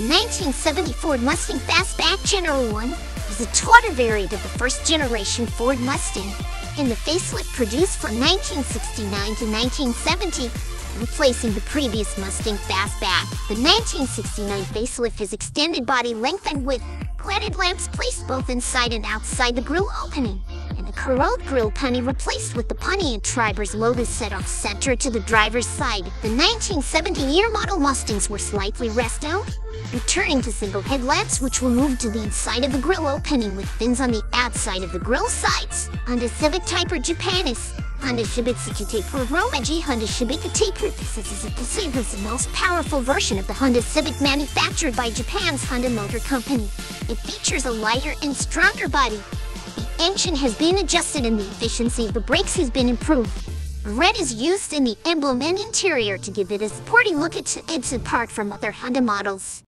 The 1970 Ford Mustang Fastback General 1 is a taller variant of the first generation Ford Mustang, and the facelift produced from 1969 to 1970, replacing the previous Mustang Fastback. The 1969 facelift has extended body length and width, cladded lamps placed both inside and outside the grille opening, and a corrode grille penny replaced with the Pontiac Triber's logo set off center to the driver's side. The 1970 year model Mustangs were slightly restored, returning to single headlamps which were moved to the inside of the grille opening with fins on the outside of the grille sides. Honda Civic Type R Japanese Honda Civic Type R Romaji Honda Civic Type R This is the most powerful version of the Honda Civic manufactured by Japan's Honda Motor Company. It features a lighter and stronger body. The engine has been adjusted and the efficiency of the brakes has been improved. Red is used in the emblem and interior to give it a sporty look it's, it's apart from other Honda models.